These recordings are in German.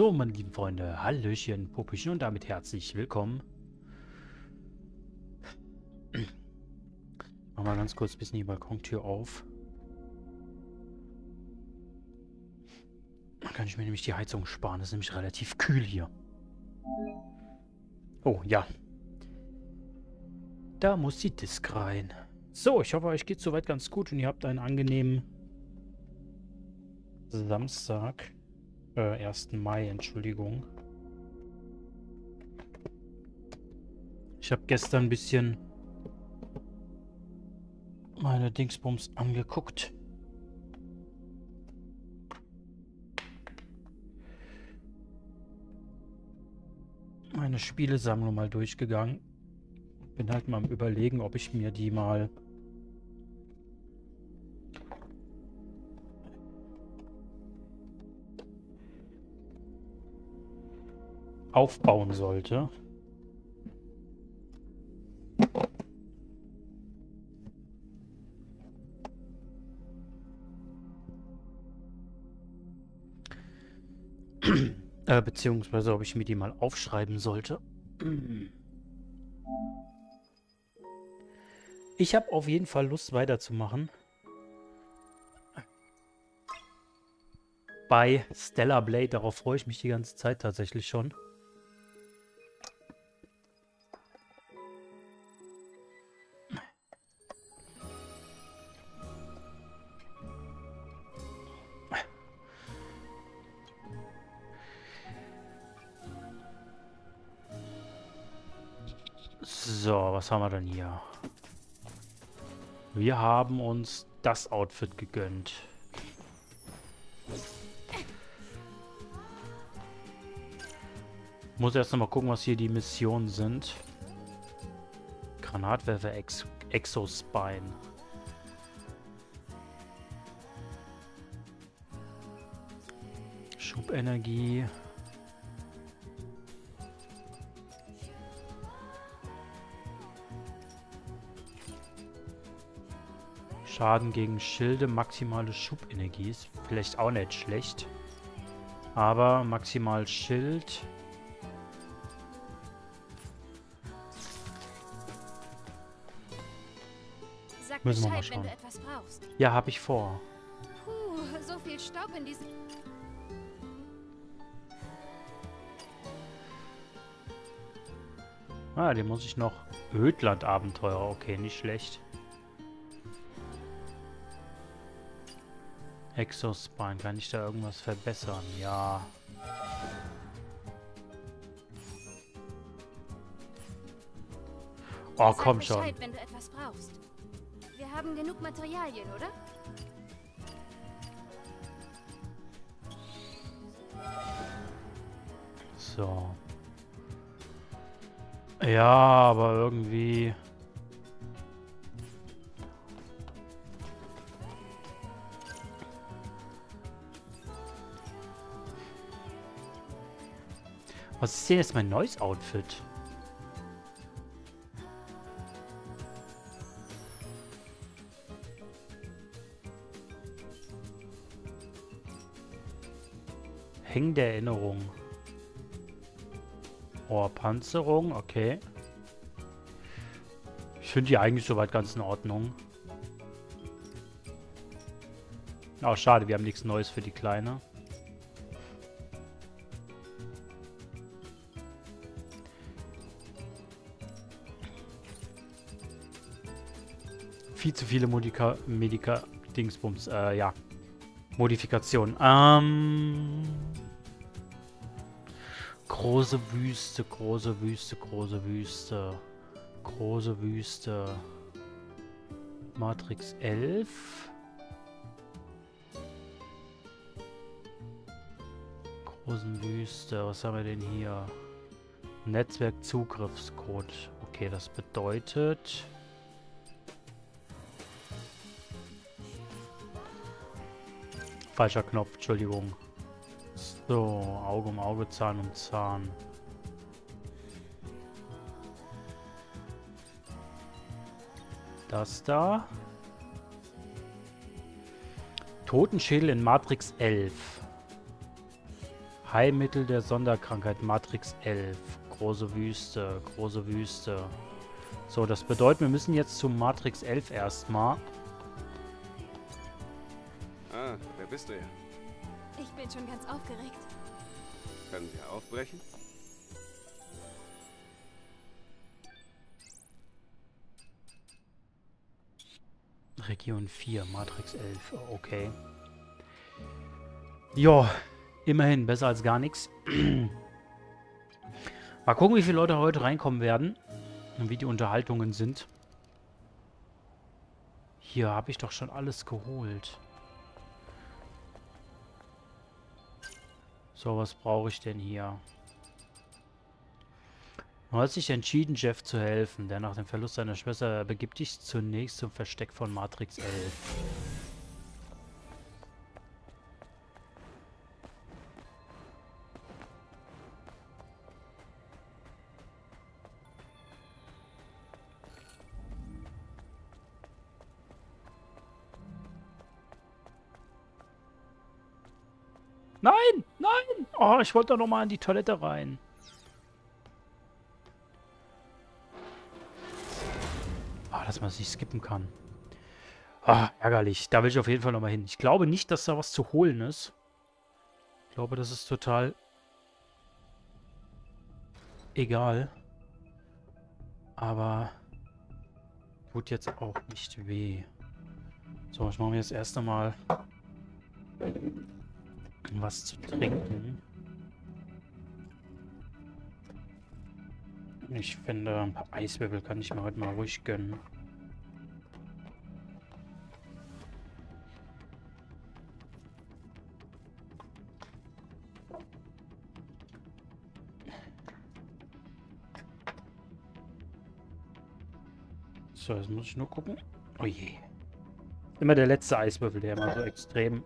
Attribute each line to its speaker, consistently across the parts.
Speaker 1: So, meine lieben Freunde, Hallöchen, Puppchen und damit herzlich willkommen. Machen wir ganz kurz ein bisschen die Balkontür auf. Dann kann ich mir nämlich die Heizung sparen. Das ist nämlich relativ kühl hier. Oh, ja. Da muss die Disk rein. So, ich hoffe, euch geht soweit ganz gut und ihr habt einen angenehmen Samstag. Äh, 1. Mai, Entschuldigung. Ich habe gestern ein bisschen meine Dingsbums angeguckt. Meine Spielesammlung mal durchgegangen. Bin halt mal am überlegen, ob ich mir die mal aufbauen sollte. äh, beziehungsweise ob ich mir die mal aufschreiben sollte. Ich habe auf jeden Fall Lust weiterzumachen. Bei Stellar Blade, darauf freue ich mich die ganze Zeit tatsächlich schon. So, was haben wir denn hier? Wir haben uns das Outfit gegönnt. Muss erst noch mal gucken, was hier die Missionen sind. Granatwerfer Ex Exospine. Schubenergie. Schaden gegen Schilde, maximale Schubenergie ist vielleicht auch nicht schlecht. Aber maximal Schild.
Speaker 2: Sag
Speaker 1: Müssen wir mal schauen.
Speaker 2: du etwas brauchst.
Speaker 1: Ja, habe ich vor.
Speaker 2: Puh, so viel Staub in diesem...
Speaker 1: Ah, den muss ich noch. Ödland-Abenteuer, okay, nicht schlecht. Exospine, kann ich da irgendwas verbessern? Ja. Oh, komm schon.
Speaker 2: Bescheid, wenn du etwas brauchst. Wir haben genug Materialien, oder?
Speaker 1: So. Ja, aber irgendwie... Was ist denn jetzt mein neues Outfit? Hängen der Erinnerung. Oh, Panzerung, okay. Ich finde die eigentlich soweit ganz in Ordnung. Oh, schade, wir haben nichts Neues für die Kleine. Viel zu viele Modika Medika Dingsbums, äh, ja. Modifikationen. Ähm. Große Wüste, große Wüste, große Wüste. Große Wüste. Matrix 11. Großen Wüste. Was haben wir denn hier? Netzwerkzugriffscode. Okay, das bedeutet... Falscher Knopf, Entschuldigung. So, Auge um Auge, Zahn um Zahn. Das da. Totenschädel in Matrix 11. Heilmittel der Sonderkrankheit Matrix 11. Große Wüste, große Wüste. So, das bedeutet, wir müssen jetzt zum Matrix 11 erstmal.
Speaker 3: Ja?
Speaker 2: Ich bin schon ganz aufgeregt.
Speaker 3: Können wir aufbrechen?
Speaker 1: Region 4, Matrix 11. Okay. Ja, immerhin besser als gar nichts. Mal gucken, wie viele Leute heute reinkommen werden und wie die Unterhaltungen sind. Hier habe ich doch schon alles geholt. So, was brauche ich denn hier? Man hat sich entschieden, Jeff zu helfen, der nach dem Verlust seiner Schwester begibt sich zunächst zum Versteck von Matrix 11. Oh, ich wollte doch noch mal in die Toilette rein. Ah, dass man es nicht skippen kann. Ah, ärgerlich. Da will ich auf jeden Fall noch mal hin. Ich glaube nicht, dass da was zu holen ist. Ich glaube, das ist total egal. Aber tut jetzt auch nicht weh. So, ich mache mir jetzt erst einmal was zu trinken. Ich finde, ein paar Eiswürfel kann ich mir heute mal ruhig gönnen. So, jetzt muss ich nur gucken. Oh je. Immer der letzte Eiswürfel, der immer so extrem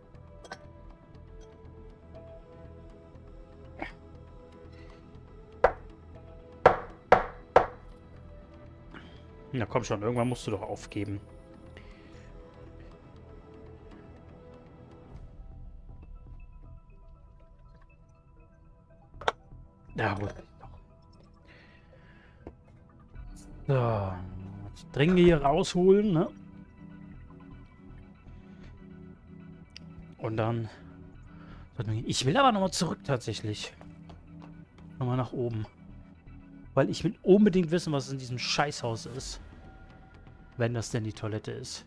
Speaker 1: Na komm schon, irgendwann musst du doch aufgeben. Ja, gut. So, dringend hier rausholen, ne? Und dann... Ich will aber nochmal zurück tatsächlich. Nochmal nach oben. Weil ich will unbedingt wissen, was in diesem Scheißhaus ist. Wenn das denn die Toilette ist.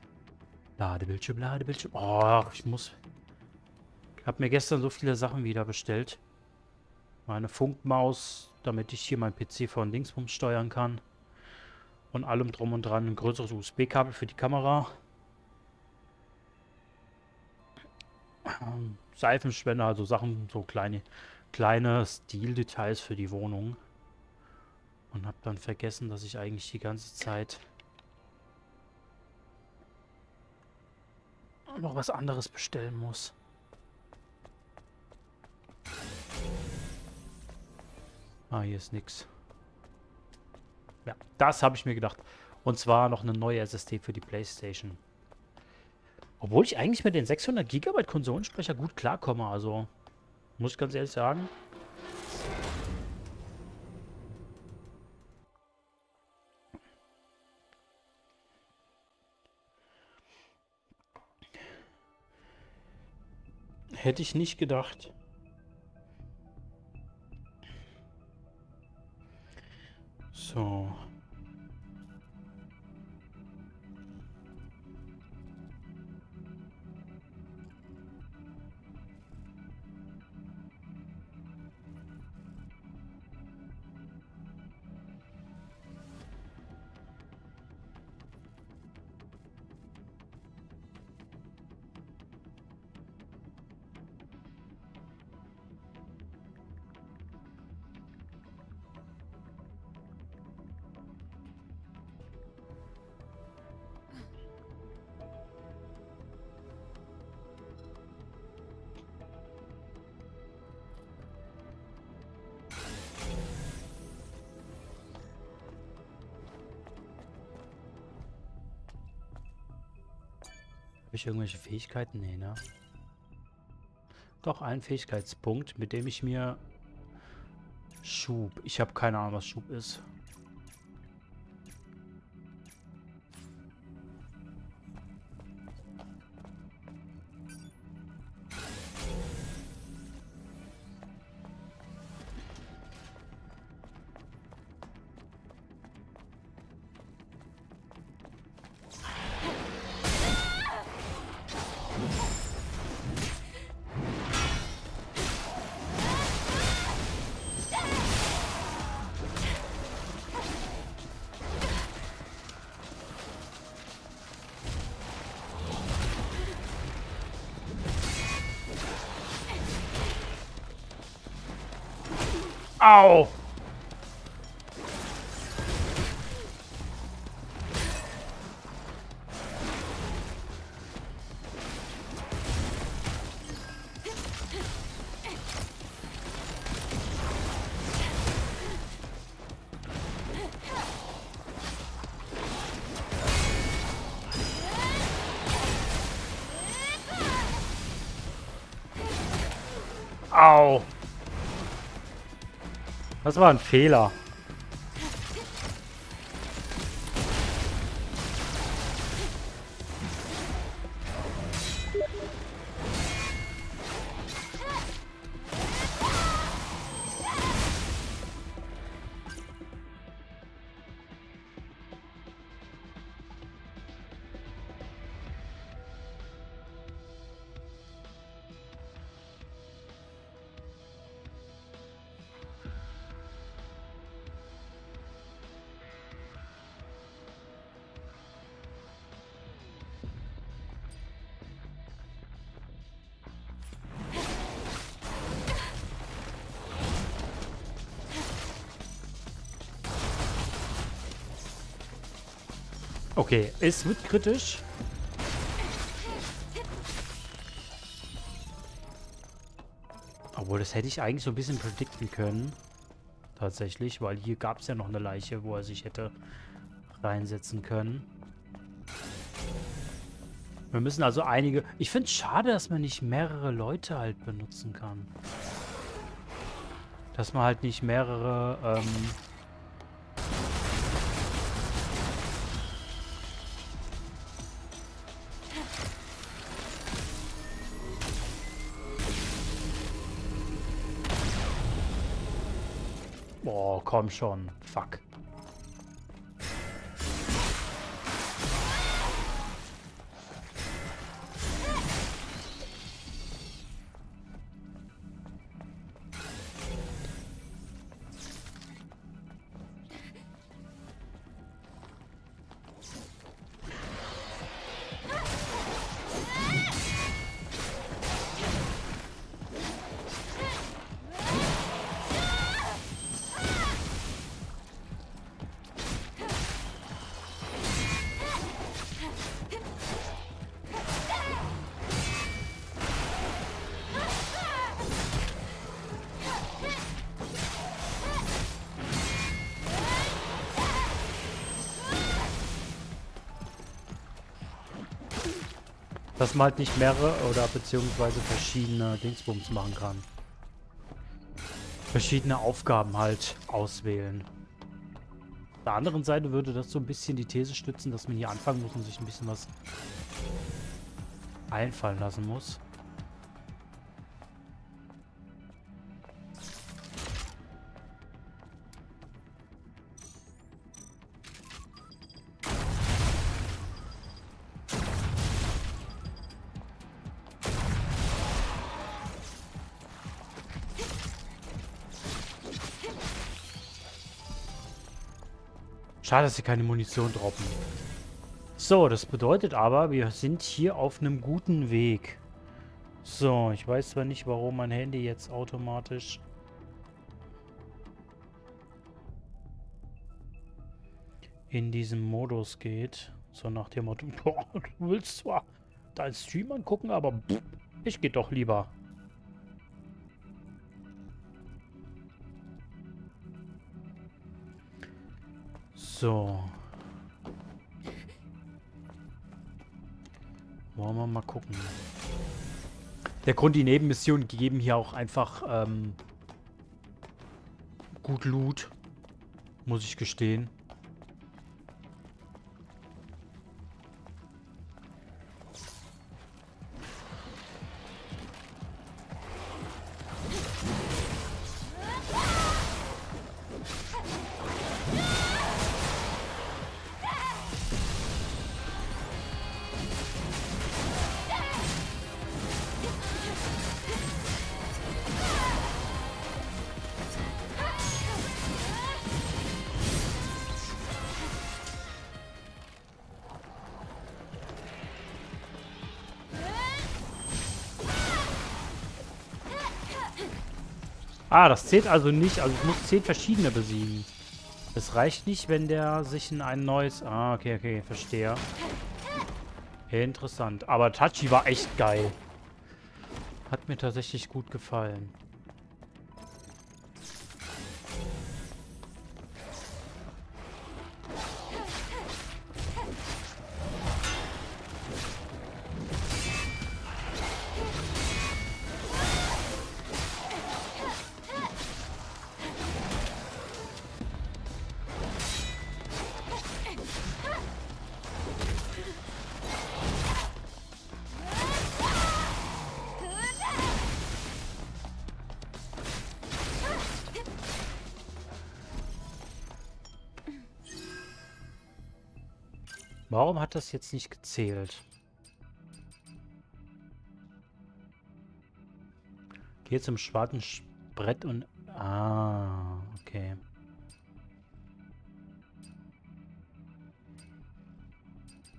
Speaker 1: Ladebildschirm, Ladebildschirm. Oh, ich muss... Ich habe mir gestern so viele Sachen wieder bestellt. Meine Funkmaus, damit ich hier mein PC von Dingsbums steuern kann. Und allem drum und dran. Ein größeres USB-Kabel für die Kamera. Ähm, Seifenspender, also Sachen, so kleine, kleine Stildetails für die Wohnung. Und habe dann vergessen, dass ich eigentlich die ganze Zeit noch was anderes bestellen muss. Ah, hier ist nix. Ja, das habe ich mir gedacht. Und zwar noch eine neue SSD für die Playstation. Obwohl ich eigentlich mit den 600 GB Konsolensprecher gut klarkomme, also muss ich ganz ehrlich sagen. Hätte ich nicht gedacht. So. Ich irgendwelche Fähigkeiten? Nee, ne? Doch, ein Fähigkeitspunkt, mit dem ich mir... Schub. Ich habe keine Ahnung, was Schub ist. Au! Au! Das war ein Fehler. Okay, es wird kritisch. Obwohl, das hätte ich eigentlich so ein bisschen predikten können. Tatsächlich, weil hier gab es ja noch eine Leiche, wo er sich hätte reinsetzen können. Wir müssen also einige... Ich finde es schade, dass man nicht mehrere Leute halt benutzen kann. Dass man halt nicht mehrere... Ähm Boah, komm schon. Fuck. Dass man halt nicht mehrere oder beziehungsweise verschiedene Dingsbums machen kann. Verschiedene Aufgaben halt auswählen. Auf der anderen Seite würde das so ein bisschen die These stützen, dass man hier anfangen muss und sich ein bisschen was einfallen lassen muss. Schade, dass sie keine Munition droppen. So, das bedeutet aber, wir sind hier auf einem guten Weg. So, ich weiß zwar nicht, warum mein Handy jetzt automatisch... in diesem Modus geht. So nach dem Motto, boah, du willst zwar deinen Stream angucken, aber ich geh doch lieber. So. Wollen wir mal gucken. Der Grund, die Nebenmissionen geben hier auch einfach ähm, gut Loot. Muss ich gestehen. Ah, das zählt also nicht. Also ich muss zehn verschiedene besiegen. Es reicht nicht, wenn der sich in ein neues... Ah, okay, okay, verstehe. Interessant. Aber Tachi war echt geil. Hat mir tatsächlich gut gefallen. Hat das jetzt nicht gezählt? Geh zum schwarzen Brett und... Ah, okay.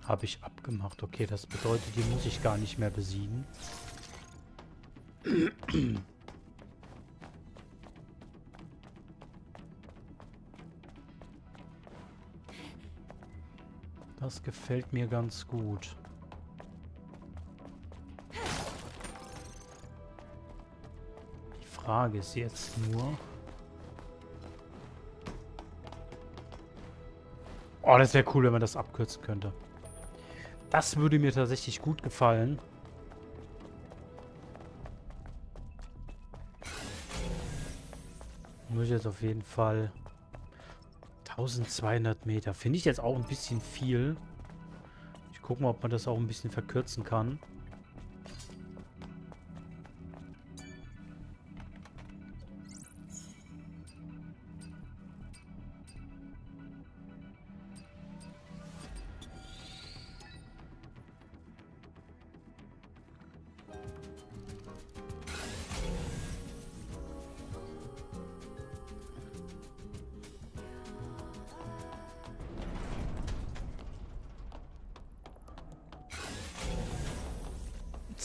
Speaker 1: Habe ich abgemacht. Okay, das bedeutet, die muss ich gar nicht mehr besiegen. Das gefällt mir ganz gut. Die Frage ist jetzt nur... Oh, das wäre cool, wenn man das abkürzen könnte. Das würde mir tatsächlich gut gefallen. Muss ich jetzt auf jeden Fall 1200 Meter. Finde ich jetzt auch ein bisschen viel. Ich gucke mal, ob man das auch ein bisschen verkürzen kann.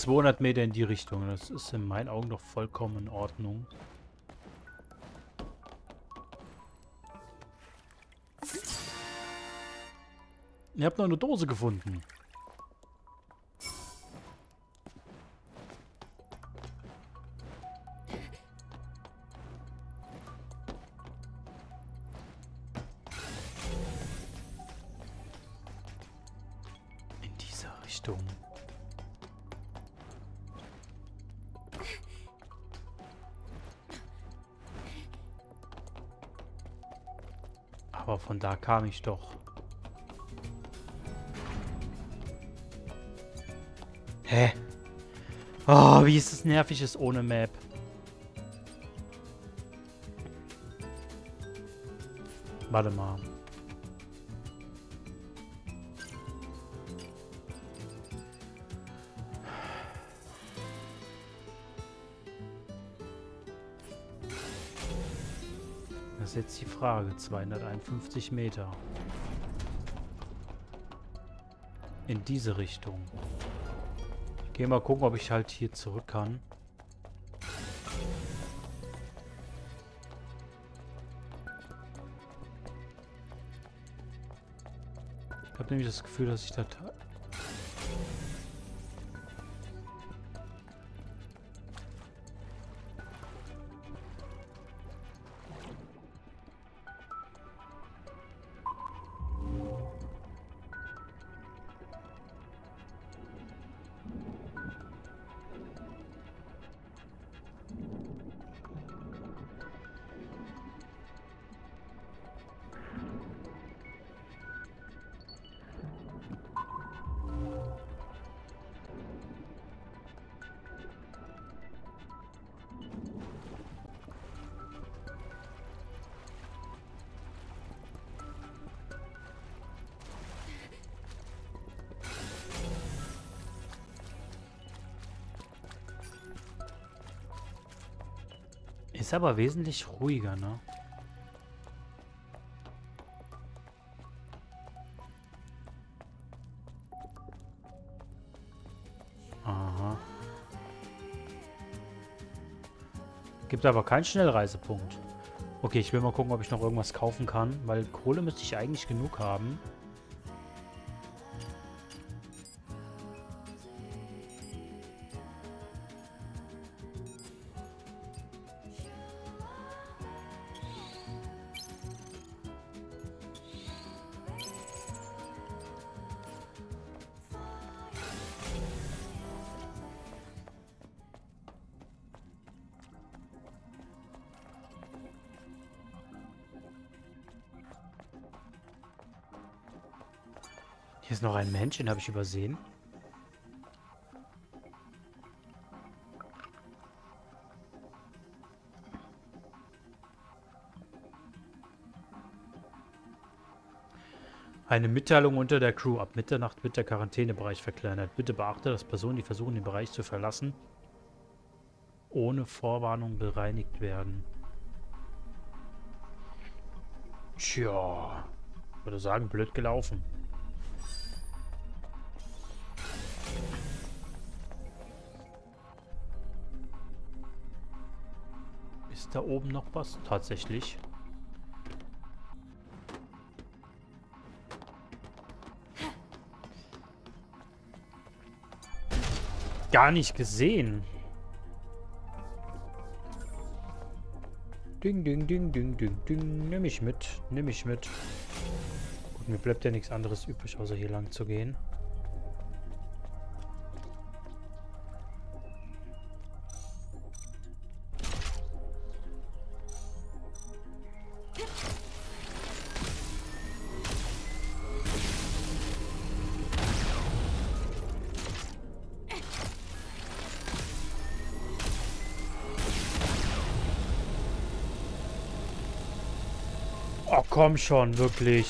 Speaker 1: 200 Meter in die Richtung. Das ist in meinen Augen doch vollkommen in Ordnung. Ihr habt noch eine Dose gefunden. Kam ich doch. Hä? Oh, wie ist es nervig ist ohne Map. Warte mal. Ist jetzt die Frage. 251 Meter. In diese Richtung. Ich gehe mal gucken, ob ich halt hier zurück kann. Ich habe nämlich das Gefühl, dass ich da Aber wesentlich ruhiger, ne? Aha. Gibt aber keinen Schnellreisepunkt. Okay, ich will mal gucken, ob ich noch irgendwas kaufen kann, weil Kohle müsste ich eigentlich genug haben. Den habe ich übersehen. Eine Mitteilung unter der Crew. Ab Mitternacht wird der Quarantänebereich verkleinert. Bitte beachte, dass Personen, die versuchen, den Bereich zu verlassen, ohne Vorwarnung bereinigt werden. Tja, würde sagen, blöd gelaufen. Da oben noch was? Tatsächlich. Gar nicht gesehen. Ding, ding, ding, ding, ding, ding. Nimm ich mit. Nimm ich mit. Gut, mir bleibt ja nichts anderes übrig, außer hier lang zu gehen. Komm schon, wirklich.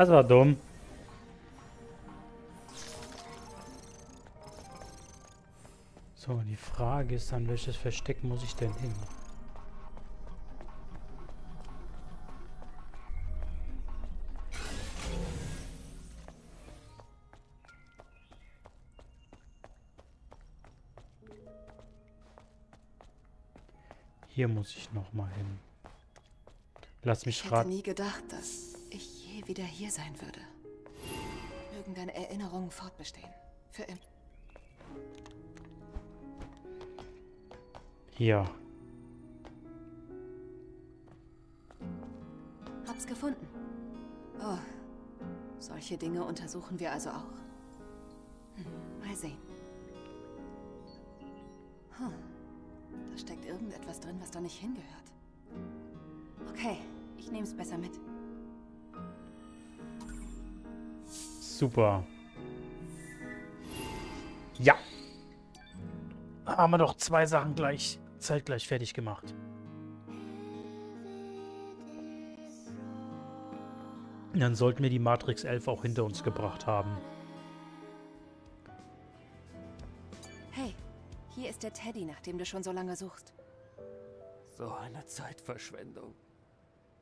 Speaker 1: Das war dumm. So, die Frage ist an welches Versteck muss ich denn hin? Hier muss ich noch mal hin. Lass mich
Speaker 4: Ich hätte
Speaker 1: raten.
Speaker 4: nie gedacht, dass ich je wieder hier sein würde. Mögen deine Erinnerungen fortbestehen. Für immer.
Speaker 1: Hier.
Speaker 4: Hab's gefunden. Oh, solche Dinge untersuchen wir also auch. Hm, mal sehen. Hm, da steckt irgendetwas drin, was da nicht hingehört. Okay, ich nehm's besser mit.
Speaker 1: Super. Ja. Haben wir doch zwei Sachen gleich zeitgleich fertig gemacht. Dann sollten wir die Matrix 11 auch hinter uns gebracht haben.
Speaker 4: Hey, hier ist der Teddy, nach dem du schon so lange suchst.
Speaker 5: So eine Zeitverschwendung.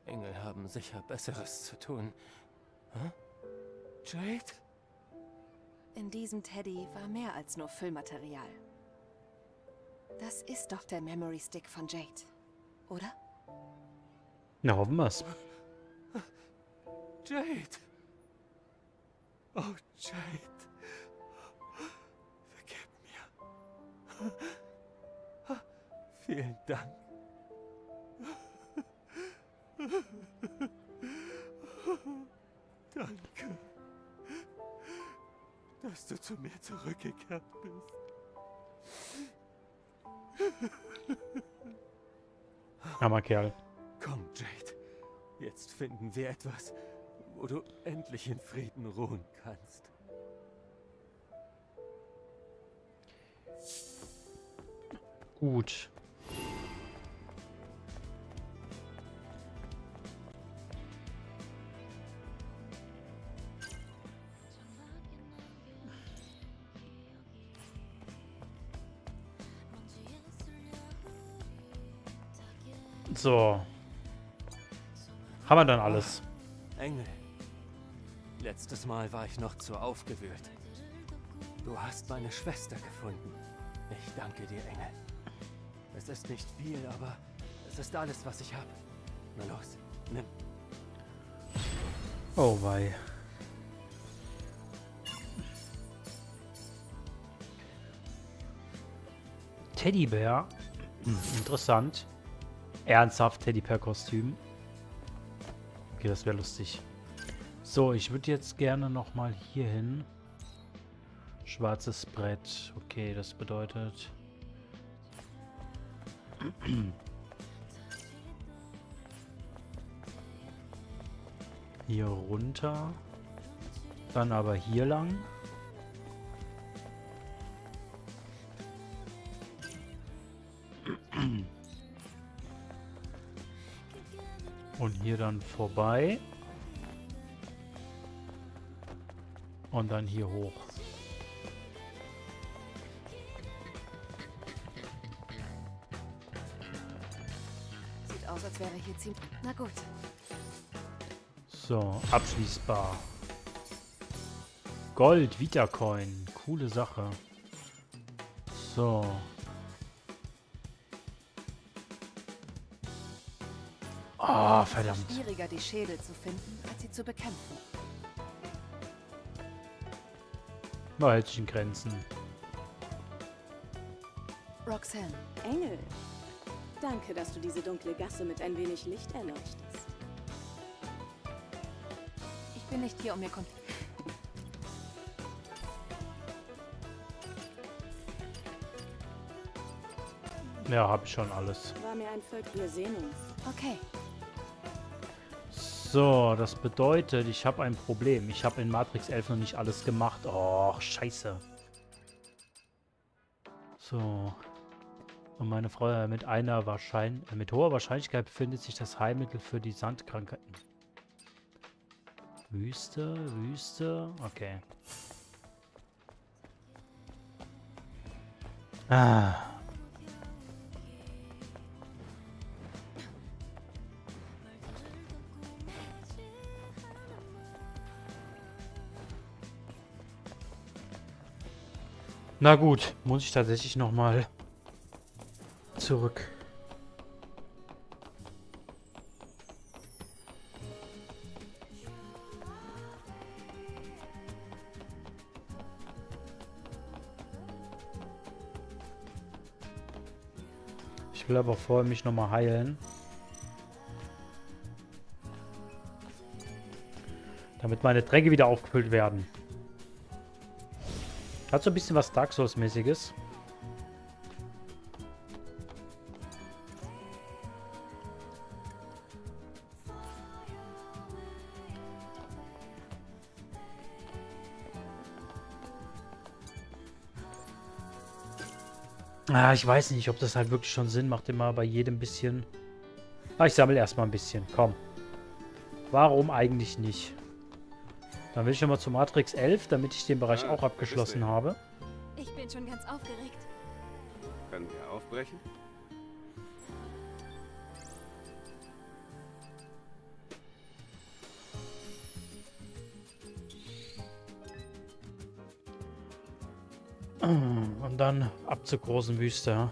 Speaker 5: Engel haben sicher Besseres zu tun. Hä? Jade?
Speaker 4: In diesem Teddy war mehr als nur Füllmaterial. Da Das ist doch der Memory Stick von Jade, oder?
Speaker 1: Na, hoffen wir's.
Speaker 5: Jade! Oh, Jade! Vergib mir. Vielen Dank. Danke, dass du zu mir zurückgekehrt bist.
Speaker 1: Armer Kerl.
Speaker 5: Komm, Jade. Jetzt finden wir etwas, wo du endlich in Frieden ruhen kannst.
Speaker 1: Gut. So. Haben wir dann alles.
Speaker 5: Engel. Letztes Mal war ich noch zu aufgewühlt. Du hast meine Schwester gefunden. Ich danke dir, Engel. Es ist nicht viel, aber es ist alles, was ich habe. Na los, nimm.
Speaker 1: Oh wei. Teddybär. Hm, interessant. Ernsthaft Teddybär-Kostüm. Okay, das wäre lustig. So, ich würde jetzt gerne nochmal hier hin. Schwarzes Brett. Okay, das bedeutet... Hier runter. Dann aber hier lang. Und hier dann vorbei. Und dann hier hoch.
Speaker 4: Sieht aus, als wäre hier ziemlich... Na gut.
Speaker 1: So, abschließbar. Gold, Vitacoin. Coole Sache. So. Ah, verdammt.
Speaker 4: Schwieriger, die Schädel zu finden, als sie zu bekämpfen.
Speaker 1: Mal hält sich in Grenzen.
Speaker 4: Roxanne,
Speaker 6: Engel. Danke, dass du diese dunkle Gasse mit ein wenig Licht erleuchtest.
Speaker 4: ich bin nicht hier, um mir Kon
Speaker 1: Ja, hab ich schon alles.
Speaker 6: War mir ein wir sehen uns.
Speaker 4: Okay,
Speaker 1: So, das bedeutet, ich habe ein Problem. Ich habe in Matrix 11 noch nicht alles gemacht. Oh, scheiße. So. Und meine Frau, äh, mit einer Wahrscheinlichkeit, mit hoher Wahrscheinlichkeit befindet sich das Heilmittel für die Sandkrankheiten. Wüste, Wüste, okay. Ah. Na gut, muss ich tatsächlich noch mal zurück. Ich will aber vorher mich noch mal heilen. Damit meine Tränke wieder aufgefüllt werden. Hat so ein bisschen was Dark Souls-mäßiges. Ah, ich weiß nicht, ob das halt wirklich schon Sinn macht, immer bei jedem bisschen. Ah, ich sammle erstmal ein bisschen. Komm. Warum eigentlich nicht? Dann will ich nochmal zu Matrix 11, damit ich den Bereich
Speaker 3: Ah,
Speaker 1: auch abgeschlossen
Speaker 3: ja.
Speaker 1: habe.
Speaker 2: Ich bin schon ganz aufgeregt.
Speaker 3: Können wir aufbrechen?
Speaker 1: Und dann ab zur großen Wüste.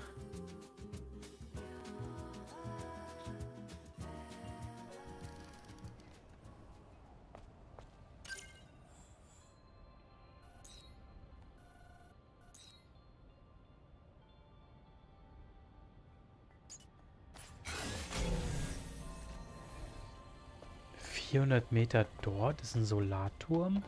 Speaker 1: 400 Meter dort ist ein Solarturm.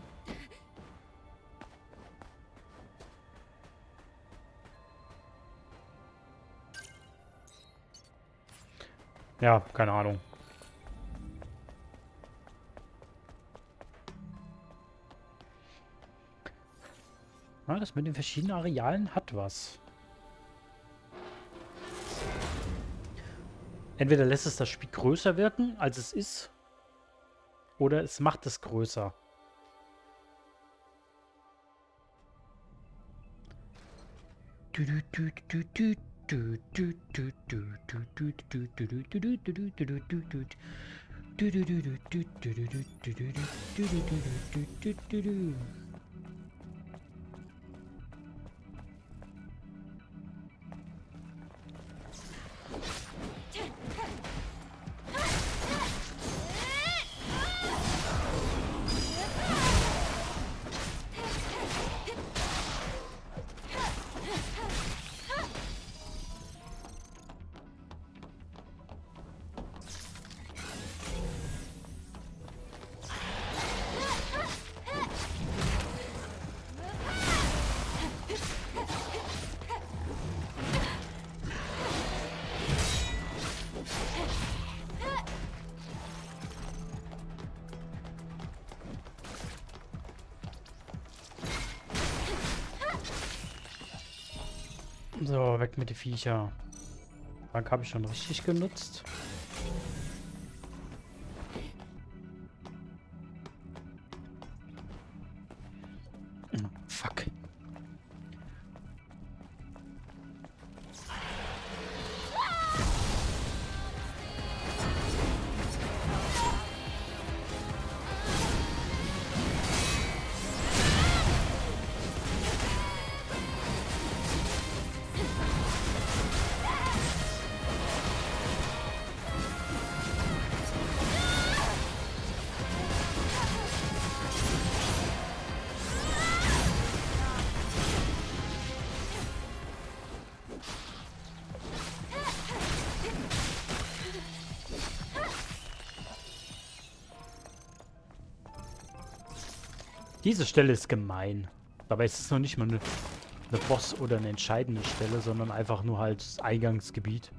Speaker 1: Ja, keine Ahnung. Na, das mit den verschiedenen Arealen hat was. Entweder lässt es das Spiel größer wirken, als es ist, oder es macht es größer. Viecher. Bank habe ich schon richtig genutzt. Diese Stelle ist gemein. Dabei ist es noch nicht mal eine, eine Boss- oder eine entscheidende Stelle, sondern einfach nur halt das Eingangsgebiet.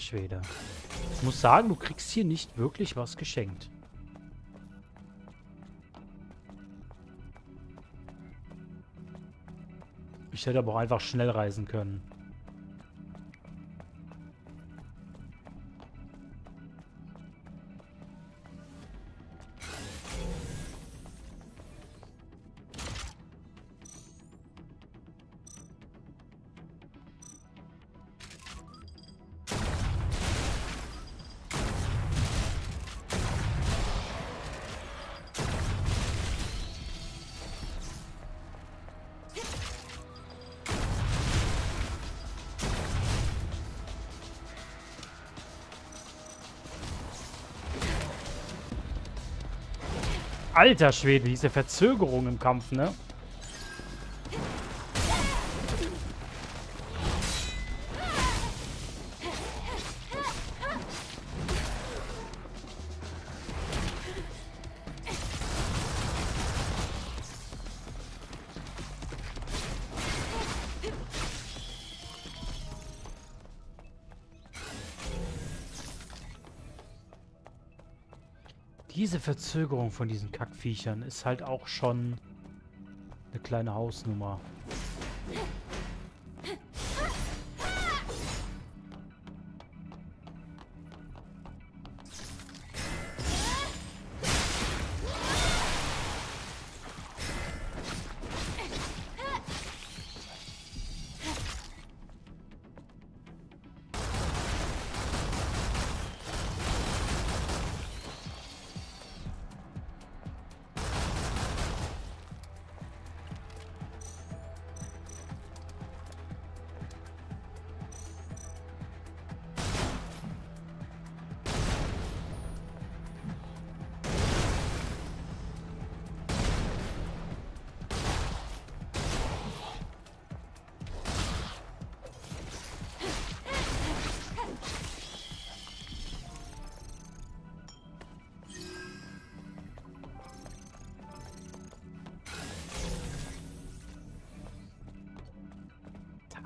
Speaker 1: Schwede. Ich muss sagen, du kriegst hier nicht wirklich was geschenkt. Ich hätte aber auch einfach schnell reisen können. Alter Schwede, diese Verzögerung im Kampf, ne? Diese Verzögerung von diesen Kackviechern ist halt auch schon eine kleine Hausnummer.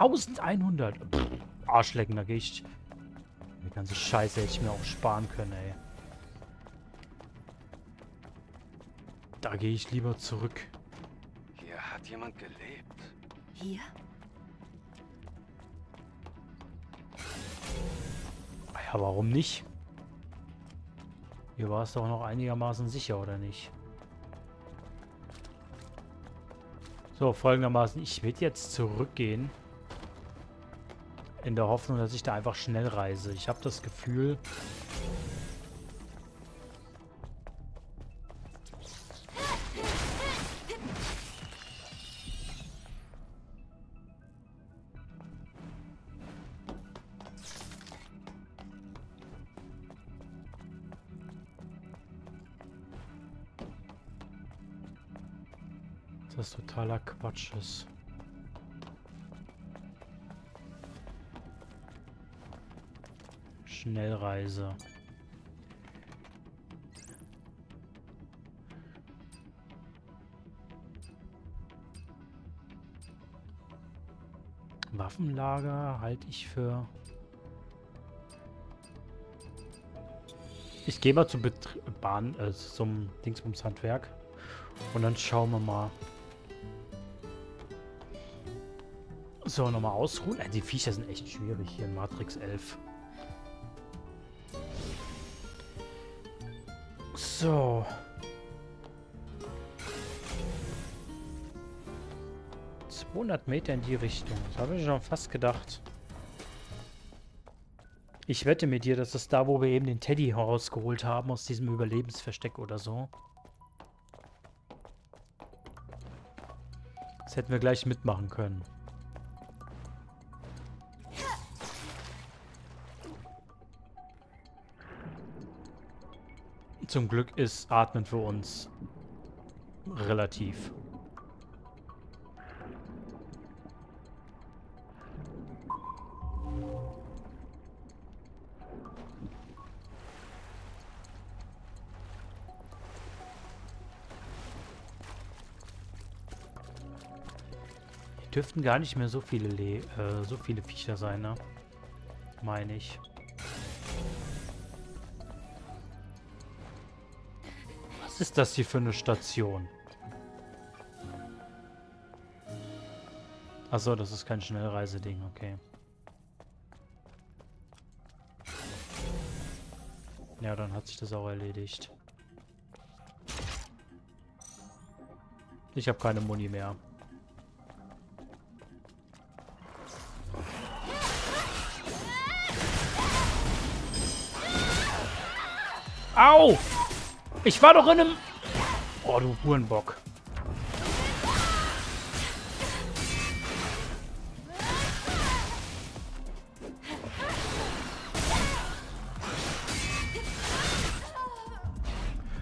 Speaker 1: 1100. Pff, Arschlecken, da gehe ich... Die ganze Scheiße hätte ich mir auch sparen können, ey. Da gehe ich lieber zurück.
Speaker 3: Hier hat jemand gelebt.
Speaker 4: Hier?
Speaker 1: Ja, warum nicht? Hier war es doch noch einigermaßen sicher, oder nicht? So, folgendermaßen, ich werde jetzt zurückgehen. In der Hoffnung, dass ich da einfach schnell reise. Ich habe das Gefühl... Das totaler Quatsch ist. Schnellreise. Waffenlager halte ich für... Ich gehe mal zum Betr Bahn, äh, zum Dingsbums Handwerk. Und dann schauen wir mal. So, nochmal ausruhen. Äh, die Viecher sind echt schwierig hier in Matrix 11. So. ...200 Meter in die Richtung. Das habe ich schon fast gedacht. Ich wette mit dir, das ist da, wo wir eben den Teddy herausgeholt haben, aus diesem Überlebensversteck oder so. Das hätten wir gleich mitmachen können. Zum Glück ist Atmen für uns relativ. Dürften gar nicht mehr so viele Le äh, so viele Viecher sein, ne? Meine ich. Was ist das hier für eine Station? Achso, das ist kein Schnellreiseding, okay. Ja, dann hat sich das auch erledigt. Ich habe keine Muni mehr. Au! Ich war doch in einem... Oh, du Hurenbock.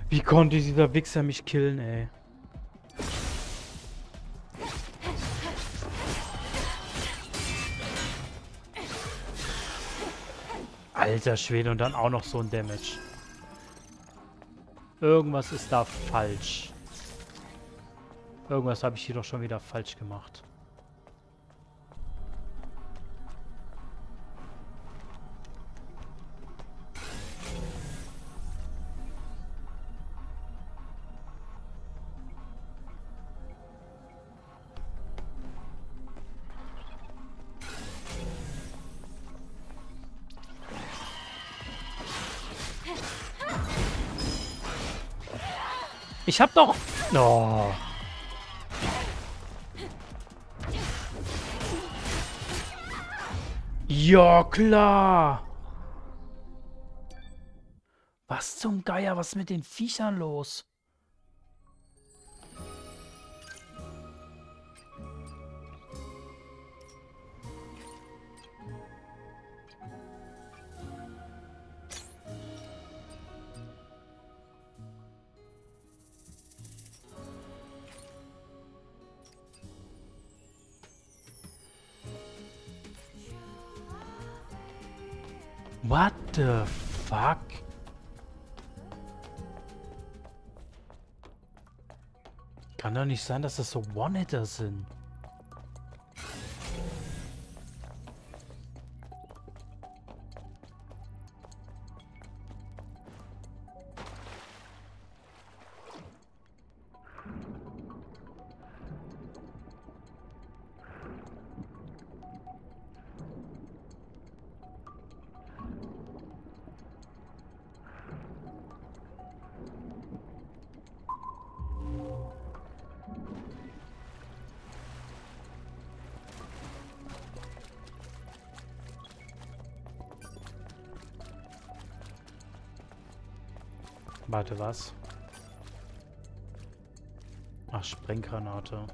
Speaker 1: Wie konnte dieser Wichser mich killen, ey? Alter Schwede und dann auch noch so ein Damage. Irgendwas ist da falsch. Irgendwas habe ich hier doch schon wieder falsch gemacht. Ich hab doch... Oh. Ja, klar. Was zum Geier? Was ist mit den Viechern los? What the fuck? Kann doch nicht sein, dass das so One-Hitter sind. Warte, was? Ach, Sprenggranate.